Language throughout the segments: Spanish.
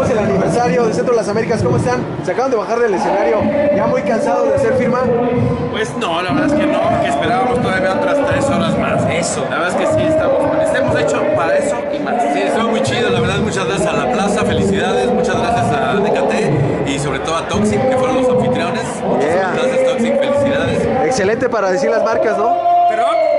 Tenemos el aniversario del Centro de las Américas. ¿Cómo están? Se acaban de bajar del escenario. ¿Ya muy cansados de hacer firma? Pues no, la verdad es que no, que esperábamos todavía otras tres horas más. Eso. La verdad es que sí, estamos, estamos hechos para eso y más. Sí, estuvo muy chido, la verdad, muchas gracias a la plaza, felicidades, muchas gracias a DKT y sobre todo a Toxic, que fueron los anfitriones. Yeah. Muchas gracias Toxic, felicidades. Excelente para decir las marcas, ¿no?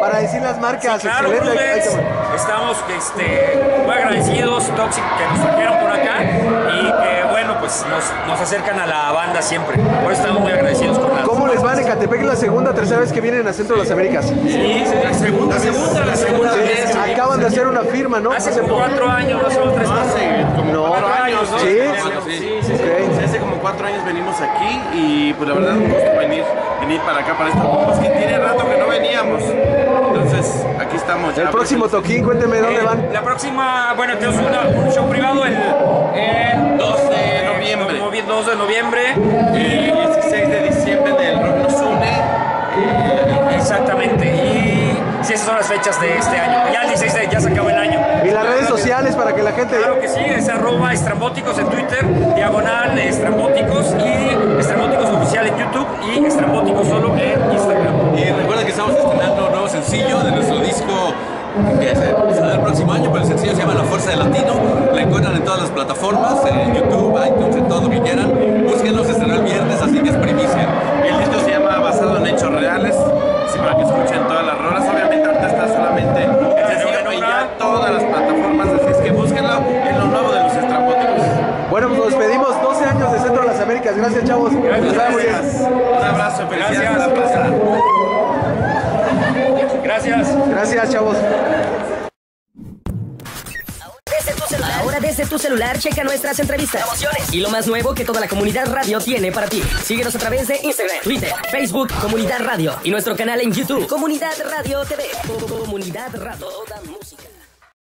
Para decir las marcas, Sí, claro, excelente. Estamos este, muy agradecidos, Toxic, que nos trajeron por acá y que, bueno, pues nos, nos acercan a la banda siempre. Por eso estamos muy agradecidos con la. ¿Cómo les va en Ecatepec? Es la segunda, tercera vez que vienen al Centro de las Américas. Sí, La segunda, segunda, la segunda vez. Sí, acaban de hacer una firma, ¿no? Hace como cuatro años, más o menos tres No, hace como No. cuatro años, ¿no? Sí. Sí, sí, sí. Ok. Sí, Hace como cuatro años venimos aquí y pues la verdad es un gusto venir, venir para acá, para estos grupos que tiene rato que no veníamos. Aquí estamos ya. El próximo pues, toquín, cuénteme dónde Eh, van. La próxima, bueno, tenemos una- un show privado el, el 2 de noviembre. 2 de noviembre. El 16 de diciembre del Rock Nos Une. Exactamente. Y sí, esas son las fechas de este año. Ya el 16 de, ya se acabó el año. Y las redes sociales para que la gente. Claro que sí, es arroba estrambóticos en Twitter, diagonal estrambóticos y estrambóticos oficial en YouTube y estrambóticos sencillo de nuestro disco que se saldrá el próximo año, pero el sencillo se llama La Fuerza del Latino. La encuentran en todas las plataformas, en YouTube, iTunes, en todo lo que quieran. Búsquenlo, se estrenó el viernes, así que es primicia. El disco se llama Basado en Hechos Reales. Sí, para que escuchen todas las rolas. Obviamente ahorita está solamente el sencillo y ya todas las plataformas. Así es que búsquenlo en lo nuevo de los estrambóticos. Bueno, pues nos despedimos. 12 años de Centro de las Américas. Gracias, chavos. Bien. Un abrazo, felicidades Gracias. Gracias. Gracias, chavos. Desde tu celular. Ahora desde tu celular checa nuestras entrevistas, y lo más nuevo que toda la comunidad radio tiene para ti. Síguenos a través de Instagram, Twitter, Facebook, Comunidad Radio y nuestro canal en YouTube, Comunidad Radio TV. Comunidad Radio, toda música.